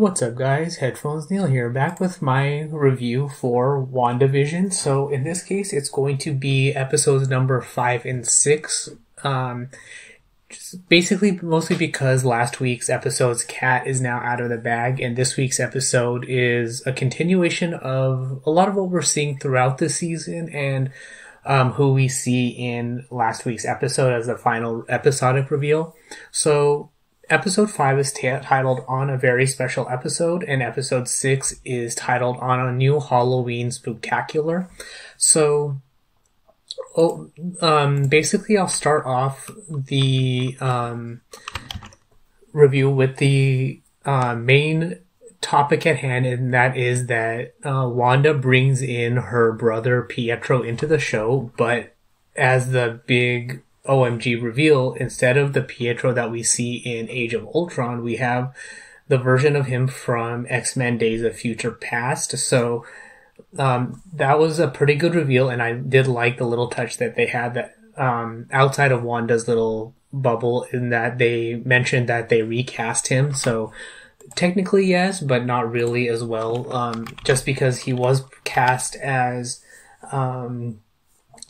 What's up, guys? Headphones Neil here, back with my review for WandaVision. So, in this case, it's going to be episodes number five and six. Um, just basically, mostly because last week's episode's cat is now out of the bag, and this week's episode is a continuation of a lot of what we're seeing throughout the season and um, who we see in last week's episode as the final episodic reveal. So, episode 5 is t- titled On a Very Special Episode, and episode 6 is titled On a New Halloween Spooktacular. So, oh, um, basically, I'll start off the um, review with the uh, main topic at hand, and that is that uh, Wanda brings in her brother Pietro into the show, but as the big OMG reveal, instead of the Pietro that we see in Age of Ultron, we have the version of him from X Men Days of Future Past. So um, that was a pretty good reveal, and I did like the little touch that they had that um, outside of Wanda's little bubble, in that they mentioned that they recast him. So technically, yes, but not really as well, um, just because he was cast as. Um,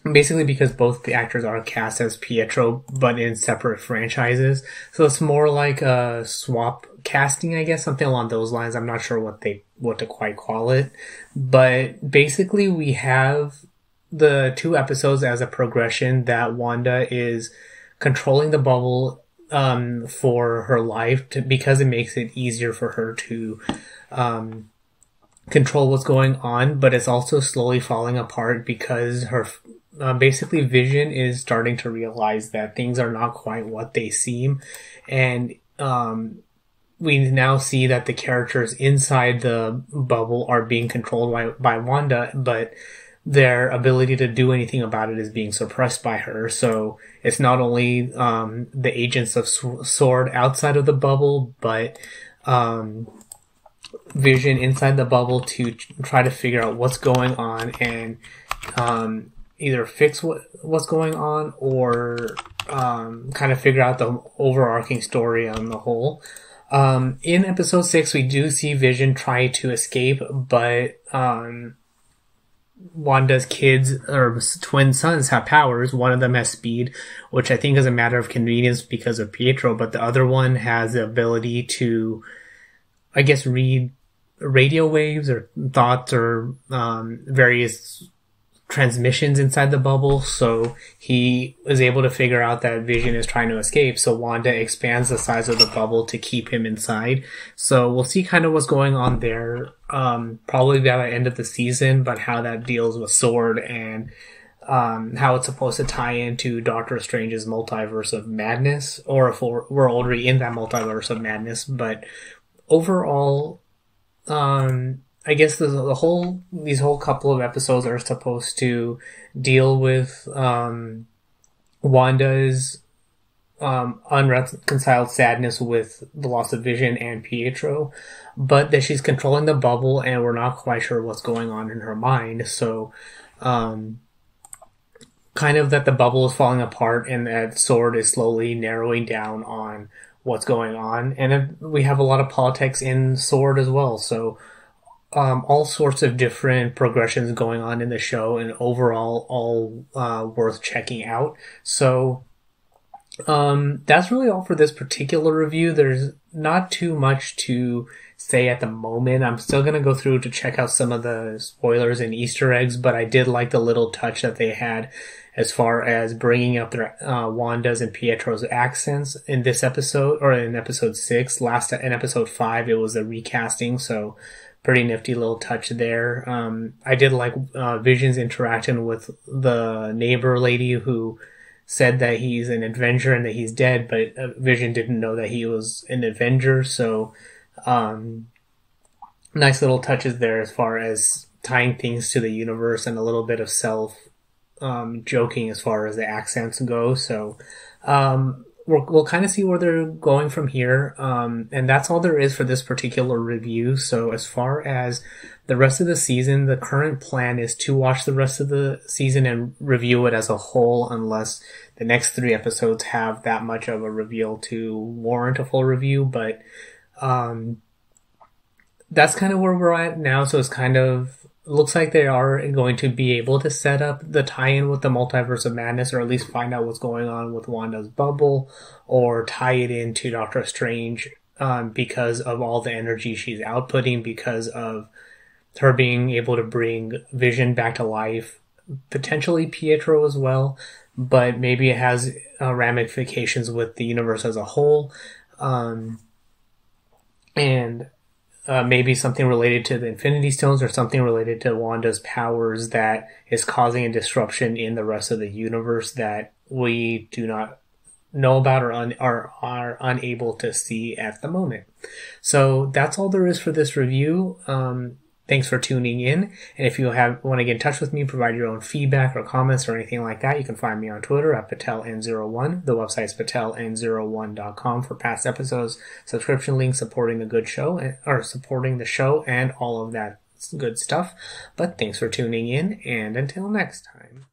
basically because both the actors are cast as Pietro but in separate franchises. So it's more like a swap casting, I guess, something along those lines. I'm not sure what they what to quite call it. But basically we have the two episodes as a progression that Wanda is controlling the bubble um, for her life to, because it makes it easier for her to um, control what's going on, but it's also slowly falling apart because her uh, basically Vision is starting to realize that things are not quite what they seem, and um, we now see that the characters inside the bubble are being controlled by, by Wanda, but their ability to do anything about it is being suppressed by her. So it's not only um, the agents of Sword outside of the bubble, but um, Vision inside the bubble to try to figure out what's going on and um, either fix what what's going on or um, kind of figure out the overarching story on the whole. Um, in episode six, we do see Vision try to escape, but um, Wanda's kids or twin sons have powers. One of them has speed, which I think is a matter of convenience because of Pietro, but the other one has the ability to, I guess, read radio waves or thoughts or um, various transmissions inside the bubble. So he is able to figure out that Vision is trying to escape. So Wanda expands the size of the bubble to keep him inside. So we'll see kind of what's going on there. Um, probably by the end of the season, but how that deals with Sword and um, how it's supposed to tie into Doctor Strange's multiverse of madness, or if we're, we're already in that multiverse of madness. But overall, um, I guess the, the whole these whole couple of episodes are supposed to deal with um, Wanda's um, unreconciled sadness with the loss of Vision and Pietro, but that she's controlling the bubble and we're not quite sure what's going on in her mind. So, um, kind of that the bubble is falling apart and that Sword is slowly narrowing down on what's going on. And we have a lot of politics in Sword as well. So, um, all sorts of different progressions going on in the show and overall all uh, worth checking out. So um, that's really all for this particular review. There's not too much to say at the moment. I'm still going to go through to check out some of the spoilers and Easter eggs, but I did like the little touch that they had as far as bringing up their uh, Wanda's and Pietro's accents in this episode or in episode six. Last in episode five, it was a recasting, so pretty nifty little touch there. Um, I did like uh, Vision's interaction with the neighbor lady who said that he's an Avenger and that he's dead, but uh, Vision didn't know that he was an Avenger. So, um, nice little touches there as far as tying things to the universe and a little bit of self um, joking as far as the accents go. So, um, we'll, we'll kind of see where they're going from here. Um, and that's all there is for this particular review. So as far as the rest of the season, the current plan is to watch the rest of the season and review it as a whole, unless the next three episodes have that much of a reveal to warrant a full review. But, um, that's kind of where we're at now. So it's kind of looks like they are going to be able to set up the tie-in with the multiverse of madness, or at least find out what's going on with Wanda's bubble, or tie it into Doctor Strange um, because of all the energy she's outputting, because of her being able to bring Vision back to life, potentially Pietro as well, but maybe it has uh, ramifications with the universe as a whole. Um, and uh, maybe something related to the Infinity Stones or something related to Wanda's powers that is causing a disruption in the rest of the universe that we do not know about or un- are are unable to see at the moment. So that's all there is for this review. Um, Thanks for tuning in. And if you have want to get in touch with me, provide your own feedback or comments or anything like that, you can find me on Twitter at PatelN01. The website is PatelN01.com for past episodes, subscription links, supporting the good show, eh, or supporting the show, and all of that good stuff. But thanks for tuning in, and until next time.